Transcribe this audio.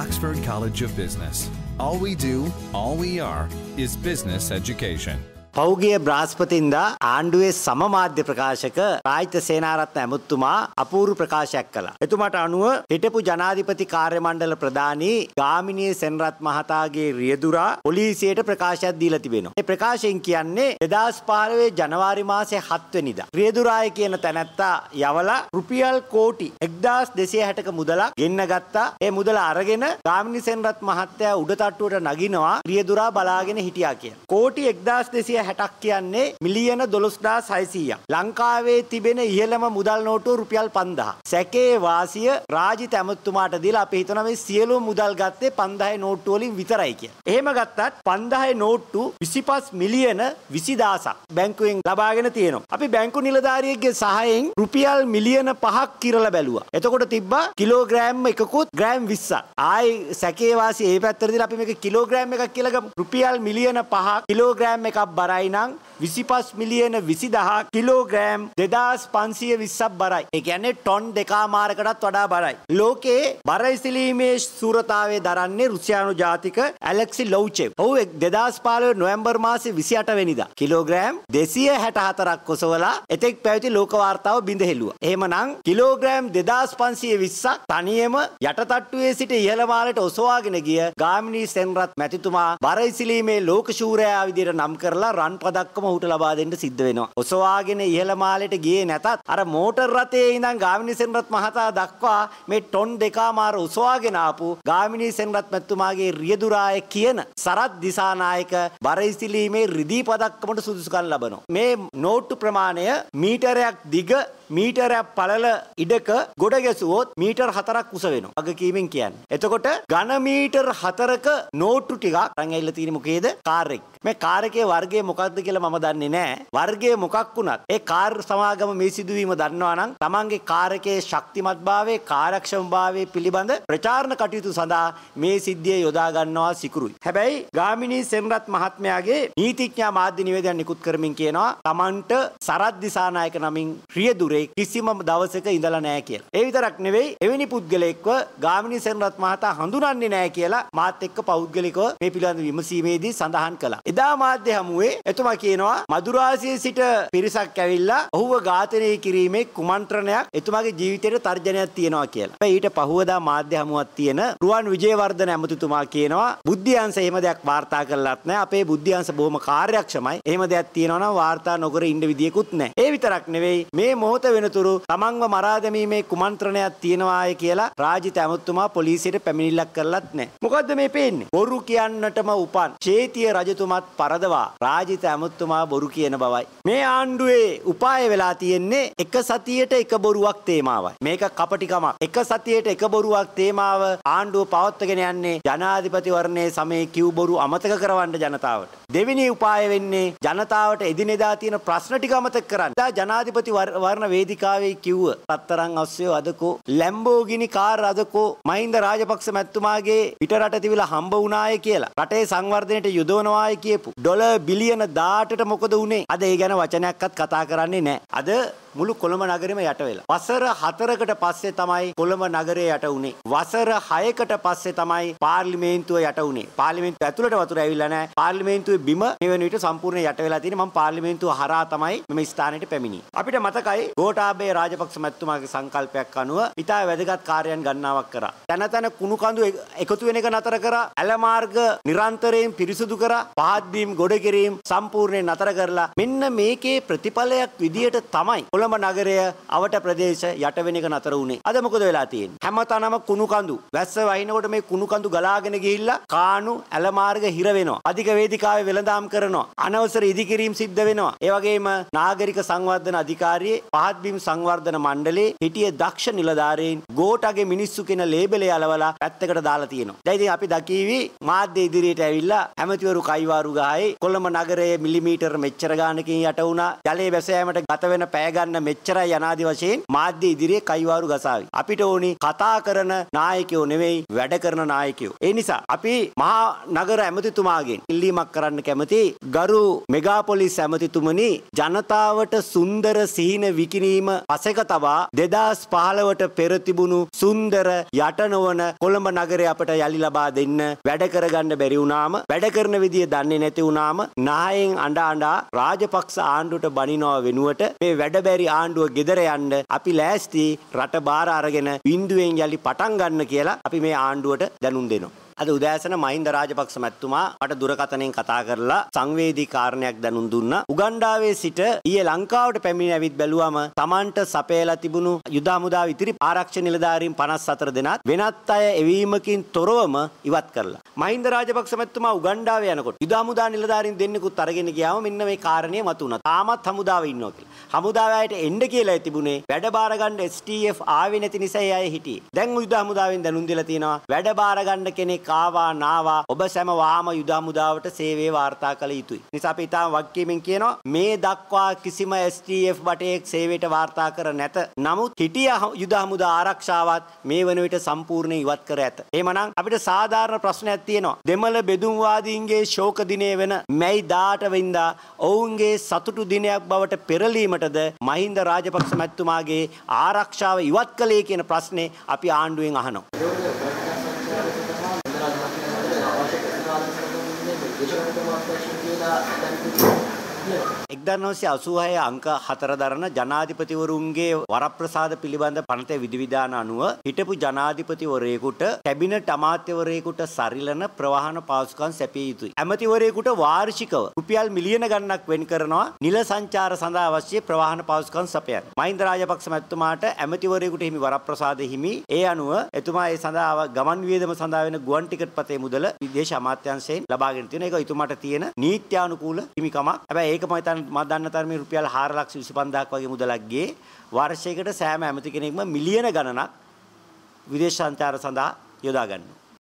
Oxford College of Business. All we do, all we are, is business education. පෞගිය බ්‍රාස්පතින්දා ආණ්ඩුවේ සමමාධ්‍ය ප්‍රකාශක රාජ්‍ය සේනාරත්න ඇමුත්තුමා අපූරු ප්‍රකාශයක් කළා. එතුමාට අනුව හිටපු ජනාධිපති කාර්ය මණ්ඩල ප්‍රධානී ගාමිණී සෙන්රත් මහතාගේ රියදුරා පොලිසියට ප්‍රකාශයක් දීලා තිබෙනවා. මේ ප්‍රකාශයෙන් කියන්නේ 2015 ජනවාරි මාසයේ 7 වෙනිදා රියදුරාය කියන තැනැත්තා යවලා රුපියල් කෝටි 1260ක මුදලක් ගෙන්න ගත්තා. ඒ මුදල අරගෙන ගාමිණී සෙන්රත් මහත්තයා උඩ තට්ටුවට නගිනවා රියදුරා බලාගෙන හිටියා කියලා. කෝටි 1260 හැටක් කියන්නේ මිලියන දොළොස්දා සයිසීයක්. ලංකාවේ තිබෙන ඉහළම මුදල් නෝටුව රුපියල් පන්දහ. සැකේ වාසිය රාජිත ඇමත්තුමාට දීලා අපි හිතනවා මේ සියලු මුදල් ගත්තේ 5000 නෝට්ටු වලින් විතරයි කියලා. එහෙම ගත්තත් 5000 නෝට්ටු 25 මිලියන 20000ක් බැංකුවෙන් ලබාගෙන තියෙනවා. අපි බැංකු නිලධාරියෙක්ගේ සහයෙන් රුපියල් මිලියන 5ක් කිරලා බැලුවා. එතකොට තිබ්බා කිලෝග්‍රෑම් එකකුත් ග්‍රෑම් 20ක්. ආයි සැකේ වාසිය ඒ පැත්තට දීලා අපි මේක කිලෝග්‍රෑම් එකක් කියලා ගමු. රුපියල් මිලියන 5ක් කිලෝග්‍රෑම් එකක් බර බරයි නම් 25 මිලියන 20000 කිලෝග්‍රෑම් 2520ක් බරයි. ඒ කියන්නේ ටොන් දෙකමාරකටත් වඩා බරයි. ලෝකේ බර ඉසිලීමේ සූරතාවය දරන්නේ රුසියානු ජාතික ඇලෙක්සි ලොව්චෙව්. ඔහු 2015 නොවැම්බර් මාසේ 28 වෙනිදා කිලෝග්‍රෑම් 264ක් ඔසවලා එතෙක් පැවති ලෝක වාර්තාව බිඳ හෙළුවා. එහෙමනම් කිලෝග්‍රෑම් 2520ක් තනියම යටටට්ටුවේ සිට ඉහළ මාලට ඔසවාගෙන ගිය ගාමිණී සෙන්රත් මැතිතුමා බර ඉසිලීමේ ලෝක ශූරයා විදිහට නම් කරලා රන් පදක්කම ඌට ලබා දෙන්න සිද්ධ වෙනවා. ඔසවාගෙන ඉහළ මාලෙට ගියේ නැතත් අර මෝටර් රථයේ ඉඳන් ගාමිණී සෙන්රත් මහතා දක්වා මේ ටොන් දෙකමාර ඔසවාගෙන ආපු ගාමිණී සෙන්රත් මැතිතුමාගේ රියදුරාය කියන සරත් දිසානායක බර ඉසිලීමේ රිදී පදක්කමට සුදුසුකම් ලබනවා. මේ නෝට්ටු ප්‍රමාණය මීටරයක් දිග මීටරයක් පළල ඉඩක ගොඩ ගැසුවොත් මීටර් හතරක් උස වෙනවා. වගකීමෙන් කියන්නේ. එතකොට ඝන මීටර් හතරක නෝට්ටු ටිකක් අරන් ඇවිල්ලා තියෙන්නේ මොකේද? කාර් එක. මේ කාර් එකේ වර්ගය මොකක්ද කියලා මම දන්නේ නැහැ. වර්ගය මොකක් වුණත් ඒ කාර් සමාගම මේ සිදුවීම දන්නවා නම් තමන්ගේ කාර් එකේ ශක්තිමත්භාවය, කාර්යක්ෂමභාවය පිළිබඳ ප්‍රචාරණ කටයුතු සඳහා මේ සිද්ධිය යොදා ගන්නවා සිකුරුයි. හැබැයි ගාමිණී සෙන්රත් මහත්මයාගේ නීතිඥා මාධ්‍ය නිවේදනය නිකුත් කරමින් කියනවා තමන්ට සරත් දිසානායක නමින් රියදුරේ පුද්ගලයෙක් කිසිම දවසක ඉඳලා නැහැ කියලා. ඒ විතරක් නෙවෙයි එවැනි පුද්ගලයෙක්ව ගාමිණී සෙන්රත් මහතා හඳුනන්නේ නැහැ කියලා මාත් එක්ක පෞද්ගලිකව මේ පිළිබඳ විමසීමේදී සඳහන් කළා. එදා මාධ්‍ය හමුවේ එතුමා කියනවා මදුරාසියේ සිට පිරිසක් ඇවිල්ලා ඔහුව ඝාතනය කිරීමේ කුමන්ත්‍රණයක් එතුමාගේ ජීවිතේට තර්ජනයක් තියෙනවා කියලා. හැබැයි ඊට පහුවදා මාධ්‍ය හමුවක් තියෙන රුවන් විජේවර්ධන ඇමතිතුමා කියනවා බුද්ධියංශ එහෙම දෙයක් වාර්තා කළත් නැහැ. අපේ බුද්ධියංශ බොහොම කාර්යක්ෂමයි. එහෙම දෙයක් තියෙනවා නම් වාර්තා නොකර ඉන්න විදියකුත් නැහැ. ඒ විතරක් නෙවෙයි මේ මොහොත වෙනතුරු තමන්ව මරා දැමීමේ කුමන්ත්‍රණයක් තියෙනවාය කියලා රාජිත ඇමතුමා පොලිසියට පැමිණිල්ලක් කරලත් නැහැ. මොකද්ද මේ පේන්නේ? බොරු කියන්නටම උපන් චේතිය රජතුමත් පරදවා රාජිත ඇමතුමා බොරු කියන බවයි. මේ ආණ්ඩුවේ උපාය වෙලා තියෙන්නේ එක සතියට එක බොරුවක් තේමාවයි. මේක කපටිකමක්. එක සතියට එක බොරුවක් තේමාව ආණ්ඩුව පවත්වගෙන යන්නේ ජනාධිපති වර්ණයේ සමයේ කිව් බොරු අමතක කරවන්න ජනතාවට. දෙවෙනි උපාය වෙන්නේ ජනතාවට එදිනෙදා තියෙන ප්‍රශ්න ටික අමතක කරන්න. ජනාධිපති වර්ණ වේදිකාවේ කිව්ව පත්තරන් අස්සයෝ අදකෝ ලැම්බෝගිනි කාර් අදකෝ මහින්ද රාජපක්ෂ මැතිතුමාගේ පිටරට තිබිලා හම්බ වුණාය කියලා රටේ සංවර්ධනයට යොදවනවායි කියපු ඩොලර් බිලියන 18ට මොකද වුනේ? අද ඒ ගැන වචනයක්වත් කතා කරන්නේ නැහැ. අද මුළු කොළඹ නගරෙම යට වෙලා. වසර 4කට පස්සේ තමයි කොළඹ නගරය යට වුනේ. වසර 6කට පස්සේ තමයි පාර්ලිමේන්තුව යට වුනේ. පාර්ලිමේන්තුව ඇතුළට වතුර ඇවිල්ලා නැහැ. පාර්ලිමේන්තුවේ බිම මේ වෙන විට සම්පූර්ණ යට වෙලා තියෙන්නේ. මම පාර්ලිමේන්තුව හරහා තමයි මෙම ස්ථානයට පැමිණි. අපිට මතකයි ගෝඨාභය රාජපක්ෂ මැතිතුමාගේ සංකල්පයක් අනුව ඉතා වැදගත් කාර්යයන් ගණනාවක් කරා. තන තන කුණු කඳු එකතු වෙන එක නතර කරා. ඇල මාර්ග නිරන්තරයෙන් පිරිසුදු කරා. පහත් බීම් ගොඩ කිරීම සම්පූර්ණයෙන් නතර කරලා මෙන්න මේකේ ප්‍රතිඵලයක් විදියට තමයි කොළඹ නගරය අවට ප්‍රදේශ යට වෙන එක නතර වුණේ. අද මොකද වෙලා තියෙන්නේ? හැමතැනම කුණු කඳු. වැස්ස වහිනකොට මේ කුණු කඳු ගලාගෙන ගිහිල්ලා කාණු ඇල මාර්ග හිර වෙනවා. අධික වේදිකාවේ වෙළඳාම් කරනවා. අනවසර ඉදිකිරීම් සිද්ධ වෙනවා. ඒ වගේම නාගරික සංවර්ධන අධිකාරියේ පහත් බිම් සංවර්ධන මණ්ඩලයේ හිටිය දක්ෂ නිලධාරීන් ගෝටගේ මිනිස්සු කියන ලේබලේ අලවලා පැත්තකට දාලා තියෙනවා. දැන් ඉතින් අපි දකීවි මාධ්‍ය ඉදිරියට ඇවිල්ලා ඇමතිවරු කයිවාරු ගහයි කොළඹ නගරයේ මිලිමීටර් මෙච්චර ගානකින් යට වුණා. ජලයේ වැස යාමට ගත වෙන පැය ගන්න ගන්න මෙච්චරයි යනාදි වශයෙන් මාධ්‍ය ඉදිරියේ කයිවාරු ගසාවි. අපිට ඕනි කතා කරන නායකයෝ නෙවෙයි වැඩ කරන නායකයෝ. ඒ නිසා අපි මහා නගර ඇමතිතුමාගෙන් ඉල්ලීමක් කරන්න කැමති ගරු මෙගාපොලිස් ඇමතිතුමනි ජනතාවට සුන්දර සිහින විකිණීම පසෙක තබා 2015ට පෙර තිබුණු සුන්දර යට නොවන කොළඹ නගරය අපට යලි ලබා දෙන්න වැඩ කරගන්න බැරි වුණාම වැඩ කරන විදිය දන්නේ නැති වුණාම නායෙන් අඬ අඬා රාජපක්ෂ ආණ්ඩුවට බනිනවා වෙනුවට මේ වැඩ බැරි ආණ්ඩුව ගෙදර යන්න අපි ලෑස්ති රට බාර අරගෙන බින්දුවෙන් යලි පටන් ගන්න කියලා අපි මේ ආණ්ඩුවට දැනුම් දෙනවා අද උදෑසන මහින්ද රාජපක්ෂ මැතිතුමා මට දුරකථනයෙන් කතා කරලා සංවේදී කාරණයක් දැනුම් දුන්නා. උගන්ඩාවේ සිට ඊයේ ලංකාවට පැමිණ ඇවිත් බැලුවම Tamanට සපයලා තිබුණු යුද හමුදාව ඉතිරි ආරක්ෂක නිලධාරීන් 54 දෙනාත් වෙනත් අය එවීමකින් තොරවම ඉවත් කරලා. මහින්ද රාජපක්ෂ මැතිතුමා උගන්ඩාවේ යනකොට යුද හමුදා නිලධාරීන් දෙන්නෙකුත් අරගෙන ගියාම මෙන්න මේ කාරණේ මතුණා. තාමත් හමුදාවේ ඉන්නවා කියලා. හමුදාවයට එන්න කියලා තිබුණේ වැඩ බාර ගන්න STF ආවේ නැති නිසා ඒ අය හිටියේ. දැන් යුද හමුදාවෙන් දැනුම් දීලා තියෙනවා වැඩ බාර ගන්න කෙනෙක් කාවා නාවා ඔබ සැම වාම යුද හමුදාවට සේවය වාර්තා කළ යුතුයි. නිසා අපි ඊටම වක්කීමෙන් කියනවා මේ දක්වා කිසිම STF බටේක් සේවයට වාර්තා කර නැත. නමුත් හිටිය යුද හමුදා ආරක්ෂාවත් මේ වන විට සම්පූර්ණයෙන් ඉවත් කර ඇත. එහෙමනම් අපිට සාධාරණ ප්‍රශ්නයක් තියෙනවා. දෙමළ බෙදුම්වාදීන්ගේ ශෝක දිනය වෙන මැයි 18 වෙනිදා ඔවුන්ගේ සතුටු දිනයක් බවට පෙරලීමටද මහින්ද රාජපක්ෂ මැතිතුමාගේ ආරක්ෂාව ඉවත් කළේ කියන ප්‍රශ්නේ අපි ආණ්ඩුවෙන් අහනවා. එක්දා නවසය අසූහය අංක හතර දරන ජනාධිපතිවරුන්ගේ වරප්‍රසාද පිළිබඳ පනත විධවිධාන අනුව හිටපු ජනාධිපතිවරයෙකුට කැබිනට් අමාත්‍යවරයෙකුට සරිලන ප්‍රවාහන පාසුකම් සැපිය යුතුයි. ඇමතිවරයෙකුට වාර්ෂිකව රුපියල් මිලියන ගණනක් වෙන් කරනවා නිල සංචාර සඳහා අවශ්‍ය ප්‍රවාහන පාසුකම් සපයන්න. මහින්ද රාජපක්ෂ මැතිතුමාට ඇමතිවරයෙකුට හිමි වරප්‍රසාද හිමි ඒ අනුව එතුමා ඒ සඳහා ගමන් වියදම සඳහා වෙන ගුවන් ටිකට් පතේ මුදල විදේශ අමාත්‍යාංශයෙන් ලබාගෙන තියෙන එක එතුමාට තියෙන නීත්‍යානුකූල හිමිකමක්. හැබැයි ඒක මම හිතන්නේ මම දන්න තරමේ රුපියල් 4,25,000ක් වගේ මුදලක් ගියේ වර්ෂයකට සෑම ඇමති කෙනෙක්ම මිලියන ගණනක් විදේශ සංචාර සඳහා යොදා ගන්නවා.